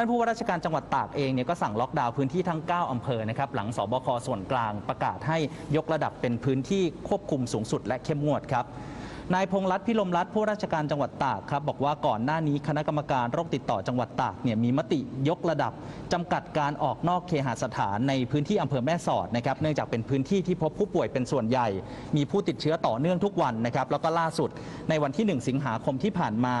ท่านผู้ว่าราชการจังหวัดตากเองเนี่ยก็สั่งล็อกดาวน์พื้นที่ทั้ง 9 อำเภอนะครับหลังสบคส่วนกลางประกาศให้ยกระดับเป็นพื้นที่ควบคุมสูงสุดและเข้มงวดครับ นายพงษ์รัตน์พิลมรัตน์ผู้ราชการจังหวัดตากครับบอกว่าก่อนหน้านี้คณะกรรมการโรคติดต่อจังหวัดตากเนี่ยมีมติยกระดับจำกัดการออกนอกเคหสถานในพื้นที่อำเภอแม่สอดนะครับเนื่องจากเป็นพื้นที่ที่พบผู้ป่วยเป็นส่วนใหญ่ มีผู้ติดเชื้อต่อเนื่องทุกวันนะครับแล้วก็ล่าสุดในวันที่ 1 สิงหาคมที่ผ่านมา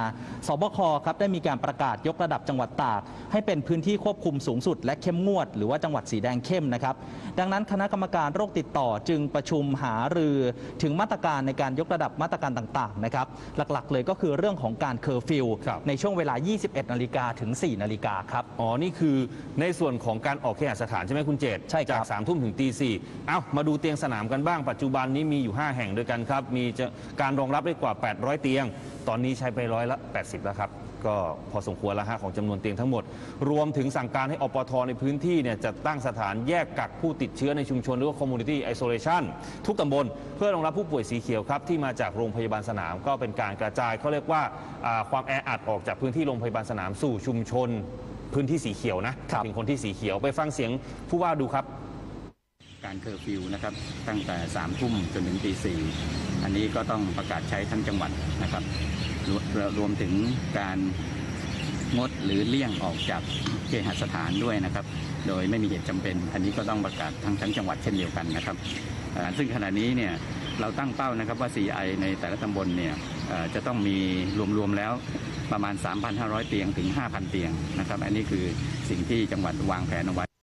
ศบค. ครับได้มีการประกาศยกระดับจังหวัดตาก ให้เป็นพื้นที่ควบคุมสูงสุด และเข้มงวด หรือว่าจังหวัดสีแดงเข้มนะครับดังนั้นคณะกรรมการโรคติดต่อจึงประชุมหารือถึงมาตรการในการยกระดับมาตรการต่างๆนะครับหลักๆ เลยก็คือเรื่องของการเคอร์ฟิวครับในช่วงเวลา 21 นาฬิกาถึง 4 นาฬิกาครับ อ๋อ นี่คือในส่วนของการออกเคหสถานใช่ไหมคุณเจตใช่ครับจากสามทุ่มถึงตีสี่เอ้ามาดูเตียงสนามกันบ้างปัจจุบันนี้มีอยู่ 5 แห่งด้วยกันครับ มีจะการรองรับได้กว่า 800 เตียง ตอนนี้ใช้ไปร้อยละ 80 แล้วครับ ก็พอสมควรแล้วฮะของจำนวนเตียงทั้งหมด รวมถึงสั่งการให้อปทในพื้นที่เนี่ยจะตั้งสถานแยกกักผู้ติดเชื้อในชุมชนหรือว่า community isolation ทุกตำบล เพื่อรองรับผู้ป่วยสีเขียวครับ ที่มาจากโรงพยาบาลสนามก็เป็นการกระจายเขาเรียกว่าอ่าความแออัดออกจากพื้นที่โรงพยาบาลสนามสู่ชุมชนพื้นที่สีเขียวนะครับถึงคนที่สีเขียวไปฟังเสียงผู้ว่าดูครับ การเคอร์ฟิวนะครับตั้งแต่3ามทุ่มจนถึงตีสี่อันนี้ก็ต้องประกาศใช้ทั้งจังหวัดนะครับรวรวรวมถึงการงดหรือเลี่ยงออกจากเคหสถานด้วยนะครับ โดยไม่มีเหตุจำเป็น อันนี้ก็ต้องประกาศทั้งทั้งจังหวัดเช่นเดียวกันนะครับซึ่งขณะนี้เนี่ยเราตั้งเป้านะครับว่า CI ในแต่ละตำบลเนี่ยจะต้องมีรวมๆแล้วประมาณ 3,500 เตียงถึง 5,000 เตียงนะครับ อันนี้คือสิ่งที่จังหวัดวางแผนเอาไว้